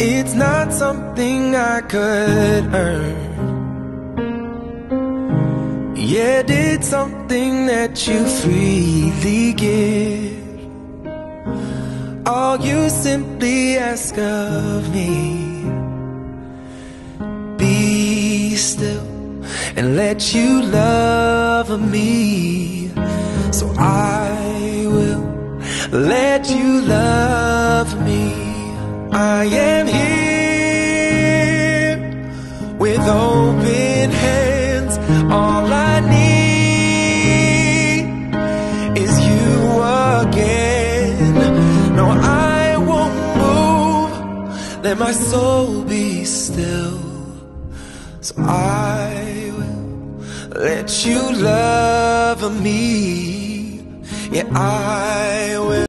It's not something I could earn. Yet it's something that you freely give. All you simply ask of me Be still and let you love me So I will let you love me I am here with open hands. All I need is you again. No, I won't move. Let my soul be still. So I will let you love me. Yeah, I will